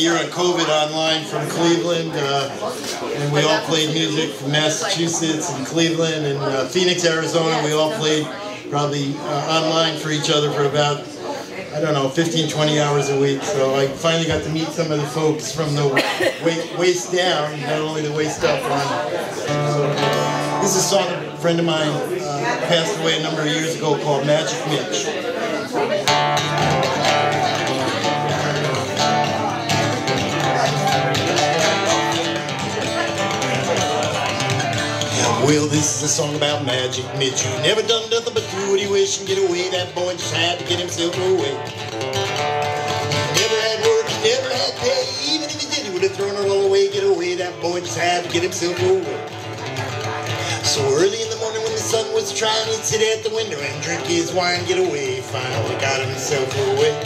year on COVID online from Cleveland, uh, and we all played music from Massachusetts and Cleveland and uh, Phoenix, Arizona. We all played probably uh, online for each other for about, I don't know, 15, 20 hours a week. So I finally got to meet some of the folks from the waist down, not only the waist up on. This is a song a friend of mine uh, passed away a number of years ago called Magic Mitch. Well, this is a song about Magic Mitch, who never done nothing but do what he wish and get away. That boy just had to get himself away. Never had work, he never had pay. Even if he did, he would have thrown it all away. Get away, that boy just had to get himself away. So early in the morning when the sun was trying, he'd sit at the window and drink his wine. Get away, finally got himself away.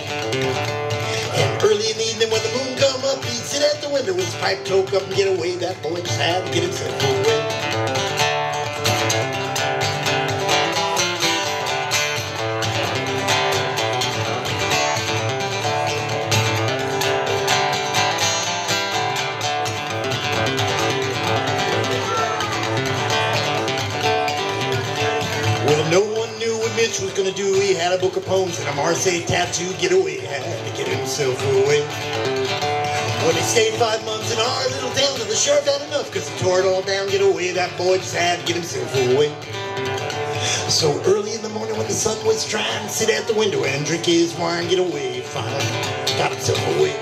And early in the evening when the moon come up, he'd sit at the window with his pipe toke up and get away. That boy just had to get himself away. Mitch was gonna do. He had a book of poems and a Marseille tattoo. Get away, had to get himself away. When he stayed five months in our little town, and the sheriff had enough because he tore it all down. Get away, that boy just had to get himself away. So early in the morning when the sun was trying, sit at the window and drink his wine. Get away, finally got himself away.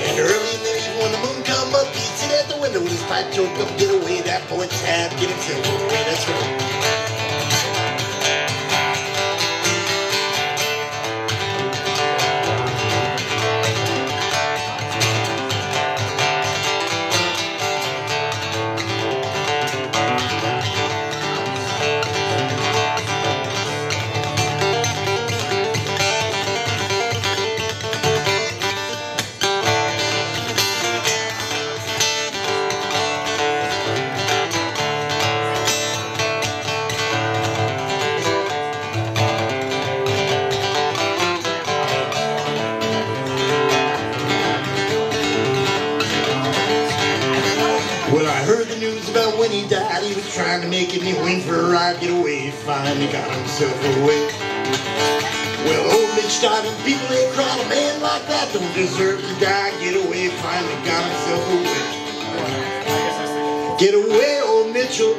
And early in the evening when the moon come up, he'd sit at the window with his pipe choked up. Get away, that boy had to get himself away. That's right. Well, I heard the news about when he died. He was trying to make it, he went for a ride, get away. Finally got himself away. Well, old Mitch died, and people ain't cried. A man like that don't deserve to die. Get away, finally got himself away. Get away, old Mitchell.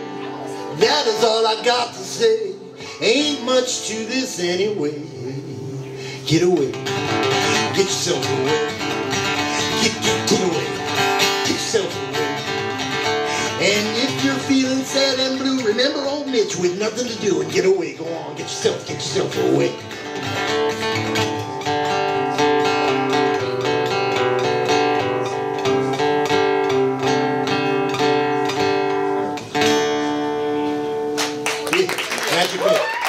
That is all I got to say. Ain't much to this anyway. Get away. Get yourself away. Get, get. Get Remember old Mitch with nothing to do and get away. Go on, get yourself, get yourself away. Magic